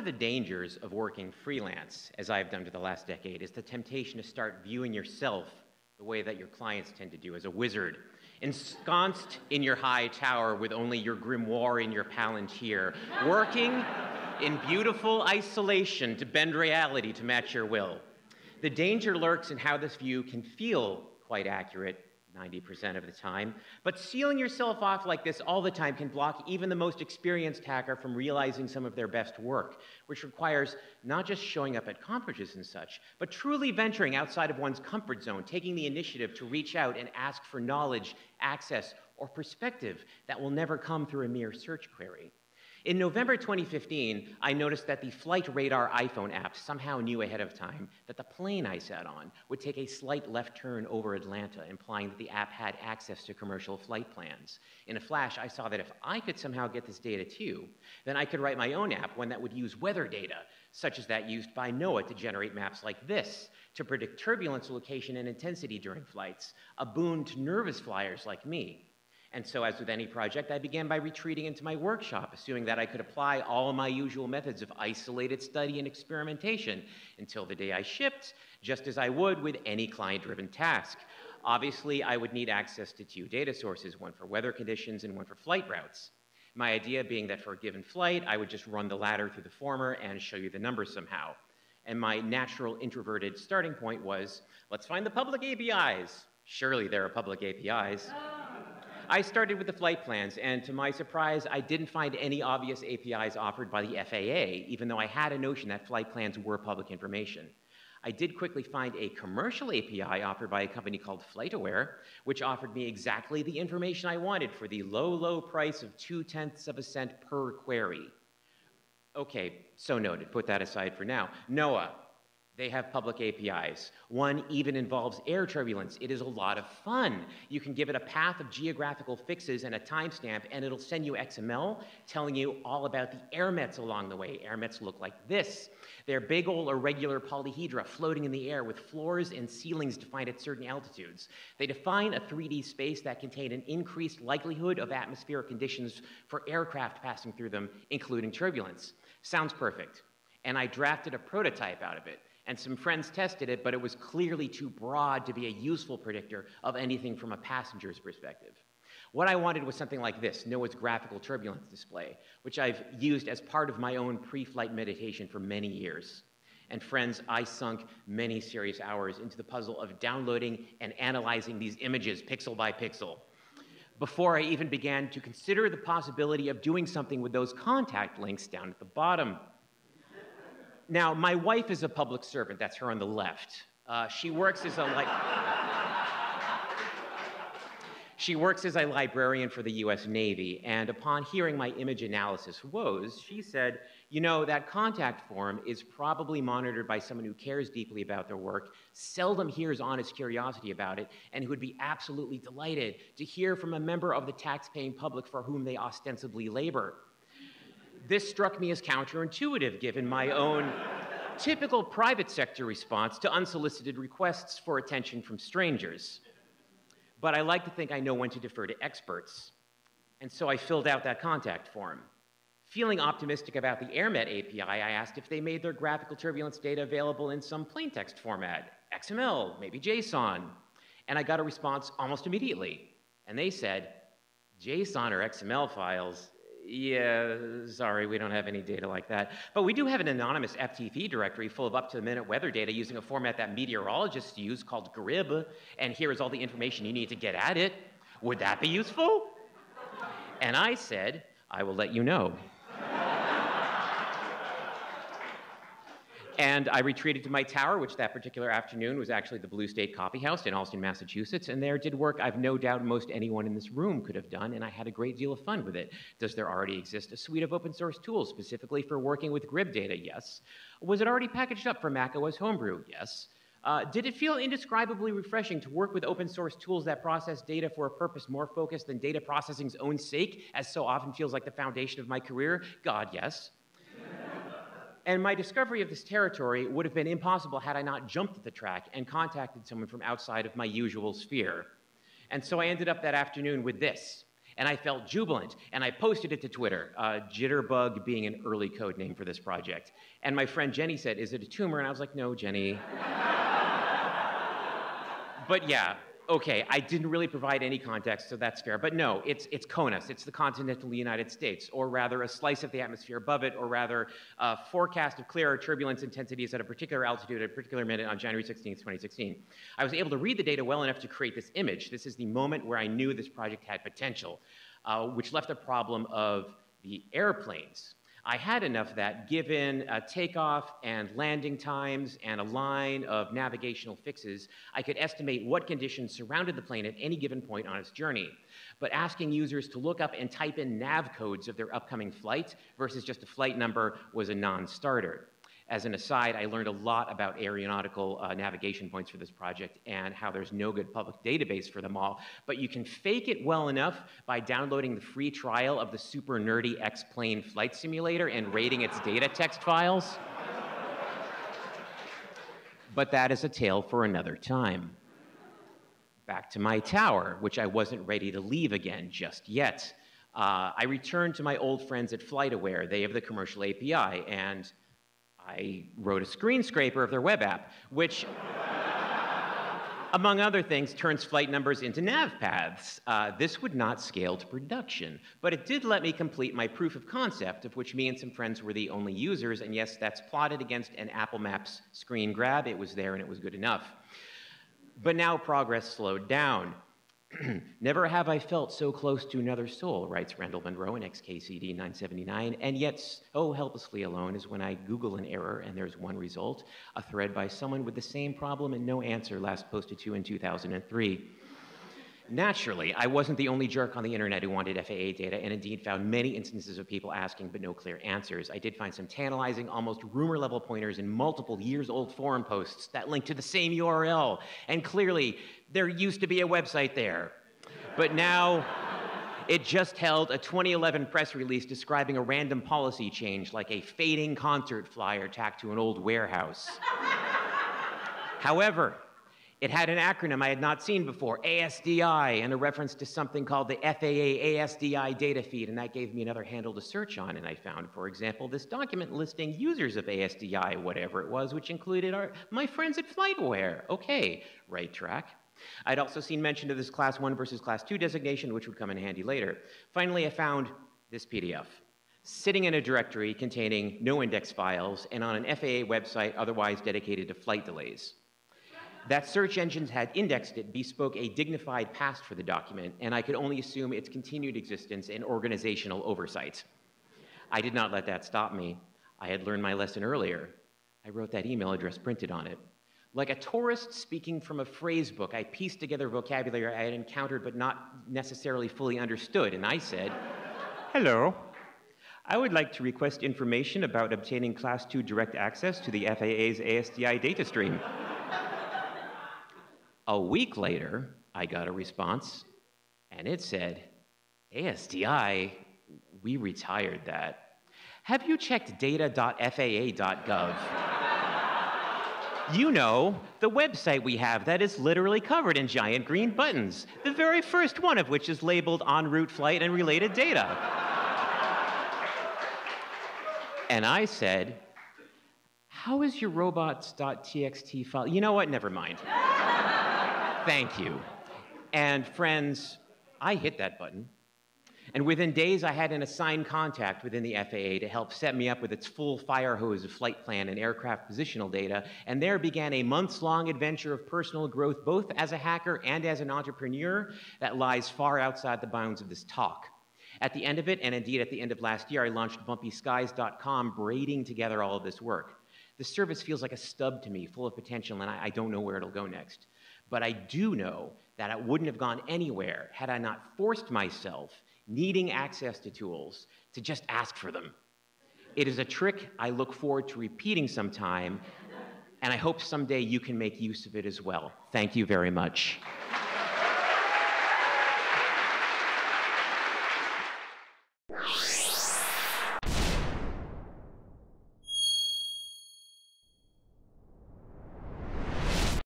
of the dangers of working freelance, as I've done for the last decade, is the temptation to start viewing yourself the way that your clients tend to do as a wizard, ensconced in your high tower with only your grimoire and your palantir, working in beautiful isolation to bend reality to match your will. The danger lurks in how this view can feel quite accurate 90% of the time. But sealing yourself off like this all the time can block even the most experienced hacker from realizing some of their best work, which requires not just showing up at conferences and such, but truly venturing outside of one's comfort zone, taking the initiative to reach out and ask for knowledge, access, or perspective that will never come through a mere search query. In November 2015, I noticed that the Flight Radar iPhone app somehow knew ahead of time that the plane I sat on would take a slight left turn over Atlanta, implying that the app had access to commercial flight plans. In a flash, I saw that if I could somehow get this data too, then I could write my own app, one that would use weather data, such as that used by NOAA to generate maps like this, to predict turbulence location and intensity during flights, a boon to nervous flyers like me. And so, as with any project, I began by retreating into my workshop, assuming that I could apply all my usual methods of isolated study and experimentation until the day I shipped, just as I would with any client driven task. Obviously, I would need access to two data sources one for weather conditions and one for flight routes. My idea being that for a given flight, I would just run the latter through the former and show you the numbers somehow. And my natural introverted starting point was let's find the public APIs. Surely there are public APIs. Oh, I started with the flight plans, and to my surprise, I didn't find any obvious APIs offered by the FAA, even though I had a notion that flight plans were public information. I did quickly find a commercial API offered by a company called FlightAware, which offered me exactly the information I wanted for the low, low price of two tenths of a cent per query. Okay, so noted. Put that aside for now. NOAA, they have public APIs. One even involves air turbulence. It is a lot of fun. You can give it a path of geographical fixes and a timestamp, and it'll send you XML telling you all about the AIRMETs along the way. AIRMETs look like this. They're big old irregular polyhedra floating in the air with floors and ceilings defined at certain altitudes. They define a 3D space that contain an increased likelihood of atmospheric conditions for aircraft passing through them, including turbulence. Sounds perfect. And I drafted a prototype out of it and some friends tested it, but it was clearly too broad to be a useful predictor of anything from a passenger's perspective. What I wanted was something like this NOAA's graphical turbulence display, which I've used as part of my own pre flight meditation for many years. And friends, I sunk many serious hours into the puzzle of downloading and analyzing these images pixel by pixel before I even began to consider the possibility of doing something with those contact links down at the bottom. Now, my wife is a public servant. That's her on the left. Uh, she works as a like. She works as a librarian for the US Navy, and upon hearing my image analysis woes, she said, You know, that contact form is probably monitored by someone who cares deeply about their work, seldom hears honest curiosity about it, and who would be absolutely delighted to hear from a member of the tax-paying public for whom they ostensibly labor. This struck me as counterintuitive given my own typical private sector response to unsolicited requests for attention from strangers. But I like to think I know when to defer to experts. And so I filled out that contact form. Feeling optimistic about the AirMet API, I asked if they made their graphical turbulence data available in some plaintext format, XML, maybe JSON. And I got a response almost immediately. And they said, JSON or XML files, yeah, sorry, we don't have any data like that. But we do have an anonymous FTP directory full of up to the minute weather data using a format that meteorologists use called GRIB. And here is all the information you need to get at it. Would that be useful? And I said, I will let you know. And I retreated to my tower, which that particular afternoon was actually the Blue State Coffee House in Allston, Massachusetts. And there did work I've no doubt most anyone in this room could have done, and I had a great deal of fun with it. Does there already exist a suite of open source tools specifically for working with GRIB data? Yes. Was it already packaged up for macOS Homebrew? Yes. Uh, did it feel indescribably refreshing to work with open source tools that process data for a purpose more focused than data processing's own sake, as so often feels like the foundation of my career? God, yes. And my discovery of this territory would have been impossible had I not jumped at the track and contacted someone from outside of my usual sphere. And so I ended up that afternoon with this and I felt jubilant, and I posted it to Twitter, uh, Jitterbug being an early code name for this project. And my friend Jenny said, Is it a tumor? And I was like, No, Jenny. but yeah, okay, I didn't really provide any context, so that's fair. But no, it's, it's CONUS, it's the continental United States, or rather a slice of the atmosphere above it, or rather a forecast of clear turbulence intensities at a particular altitude at a particular minute on January 16, 2016. I was able to read the data well enough to create this image. This is the moment where I knew this project had potential, uh, which left a problem of the airplanes. I had enough of that given uh, takeoff and landing times and a line of navigational fixes, I could estimate what conditions surrounded the plane at any given point on its journey. But asking users to look up and type in nav codes of their upcoming flight versus just a flight number was a non-starter. As an aside, I learned a lot about aeronautical uh, navigation points for this project and how there's no good public database for them all. But you can fake it well enough by downloading the free trial of the super nerdy X-Plane flight simulator and rating its data text files. but that is a tale for another time. Back to my tower, which I wasn't ready to leave again just yet. Uh, I returned to my old friends at FlightAware. They have the commercial API, and I wrote a screen scraper of their web app, which, among other things, turns flight numbers into nav paths. Uh, this would not scale to production, but it did let me complete my proof of concept, of which me and some friends were the only users, and yes, that's plotted against an Apple Maps screen grab. It was there and it was good enough. But now progress slowed down. Never have I felt so close to another soul, writes Randall Munroe in XKCD 979, and yet so helplessly alone is when I Google an error and there's one result, a thread by someone with the same problem and no answer last posted to in 2003. Naturally, I wasn't the only jerk on the internet who wanted FAA data and indeed found many instances of people asking but no clear answers. I did find some tantalizing, almost rumor level pointers in multiple years old forum posts that link to the same URL. And clearly, there used to be a website there. But now, it just held a 2011 press release describing a random policy change like a fading concert flyer tacked to an old warehouse. However, it had an acronym I had not seen before, ASDI, and a reference to something called the FAA ASDI data feed, and that gave me another handle to search on. And I found, for example, this document listing users of ASDI, whatever it was, which included our, my friends at FlightAware. Okay, right track. I'd also seen mention of this Class 1 versus Class 2 designation, which would come in handy later. Finally, I found this PDF sitting in a directory containing no index files and on an FAA website otherwise dedicated to flight delays that search engines had indexed it bespoke a dignified past for the document, and I could only assume its continued existence and organizational oversight. I did not let that stop me. I had learned my lesson earlier. I wrote that email address printed on it. Like a tourist speaking from a phrase book, I pieced together vocabulary I had encountered but not necessarily fully understood, and I said, Hello. I would like to request information about obtaining Class 2 direct access to the FAA's ASDI data stream. A week later, I got a response, and it said, ASDI, we retired that. Have you checked data.faa.gov? you know, the website we have that is literally covered in giant green buttons, the very first one of which is labeled en route flight and related data. and I said, How is your robots.txt file? You know what? Never mind. Thank you. And friends, I hit that button. And within days, I had an assigned contact within the FAA to help set me up with its full fire hose of flight plan and aircraft positional data. And there began a months long adventure of personal growth, both as a hacker and as an entrepreneur, that lies far outside the bounds of this talk. At the end of it, and indeed at the end of last year, I launched bumpyskies.com, braiding together all of this work. The service feels like a stub to me, full of potential, and I, I don't know where it'll go next. But I do know that it wouldn't have gone anywhere had I not forced myself, needing access to tools, to just ask for them. It is a trick I look forward to repeating sometime, and I hope someday you can make use of it as well. Thank you very much.